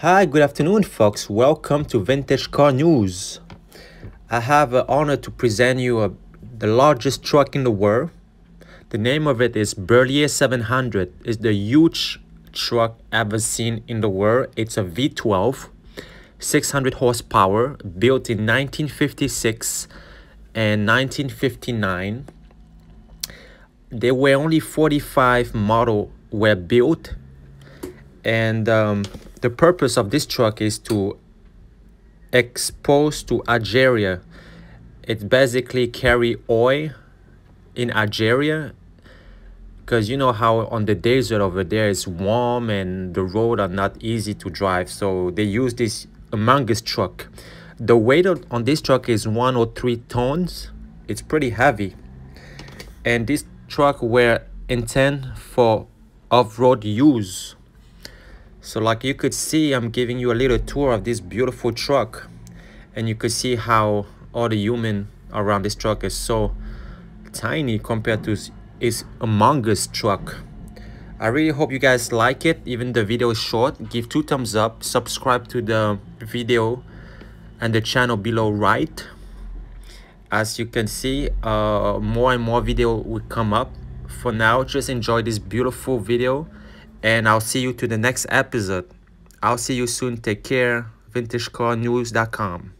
Hi, good afternoon, folks. Welcome to Vintage Car News. I have the honor to present you a, the largest truck in the world. The name of it is Berliet 700. It's the huge truck ever seen in the world. It's a V12, 600 horsepower, built in 1956 and 1959. There were only 45 model were built and um, the purpose of this truck is to expose to Algeria. It basically carry oil in Algeria because you know how on the desert over there is warm and the road are not easy to drive so they use this humongous truck. The weight on this truck is one or three tons. It's pretty heavy. And this truck were intended for off-road use so like you could see i'm giving you a little tour of this beautiful truck and you could see how all the human around this truck is so tiny compared to its humongous truck. I really hope you guys like it. Even the video is short give two thumbs up subscribe to the video and the channel below right? As you can see uh more and more video will come up. For now just enjoy this beautiful video and I'll see you to the next episode. I'll see you soon. Take care. VintageCarNews.com.